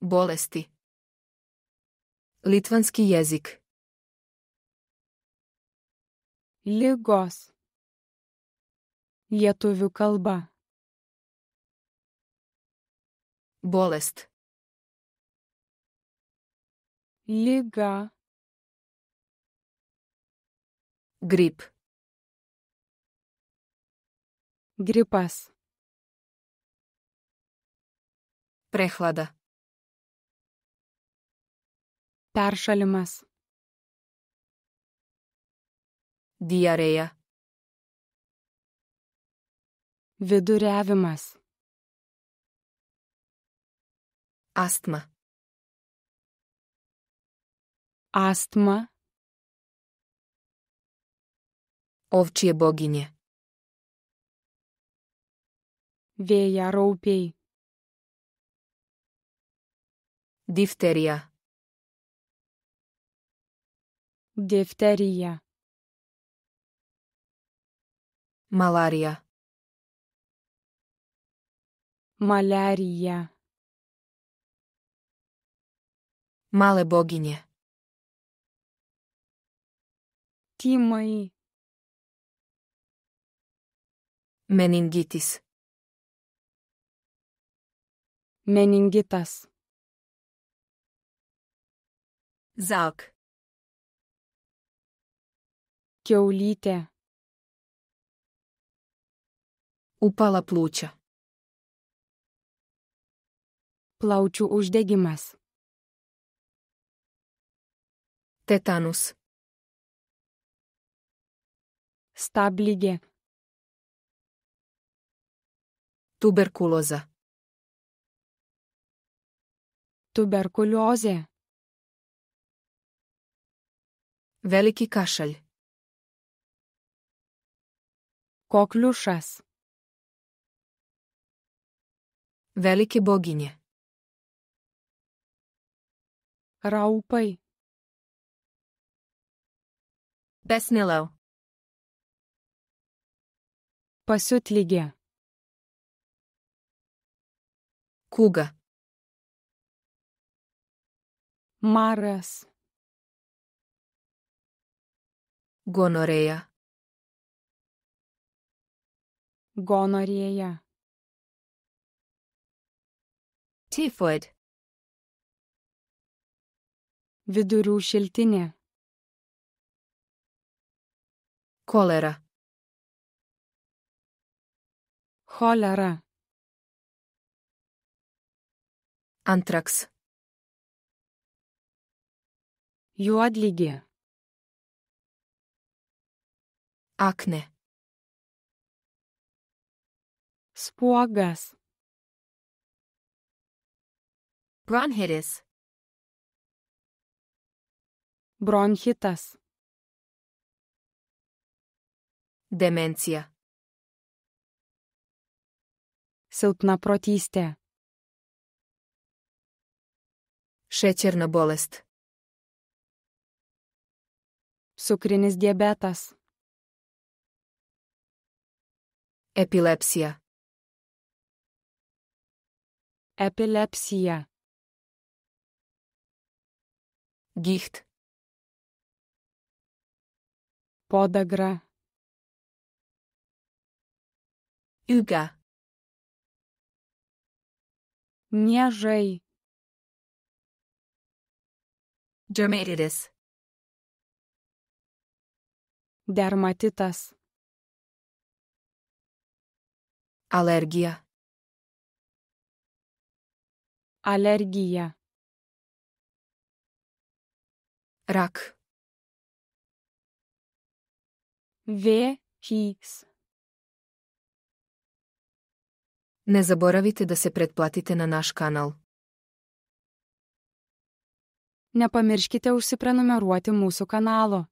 Bolesti. Litvanski jezik. Ligos. Lietuvių kalba. Bolest. Liga. Grip. Gripas. Prehlada. Peršalimas. Diareja. Viduriavimas. Astma. Astma. Ovčije boginje. Vėjaraupiai. Difterija. Difterija. Malarija. Maliarija. Male boginje. Tymai. Meningitis. Meningitas. Zauk. Kiaulytė. Upala pluća. Plaučių uždegimas. Tetanus. Stabligė. Tuberkuloza. Tuberkuliozė. Veliki kašalj. Kokliušas. Velike boginje. Raupai. Besnilau. Pasiutlygė. Kuga. Maras. Gonoreja. Gonorėja. Typhoid. Vidurių šiltinė. Kolera. Cholera. Antraks. Juodlygė. Akne. Spuogas. Bronchitis. Bronchitas. Demencija. Silpna protystė. Šećerna bolest. Cukrinis diabetas. Epilepsija. Epilepsija. Gicht. Podagra. Uga. Niežai. Dermatitis. Dermatitas. Alergija. Alergija. Rak. Vėžys. Ne zaboravite da se pretplatite na naš kanal. Nepamirškite užsiprenumeruoti mūsų kanalo.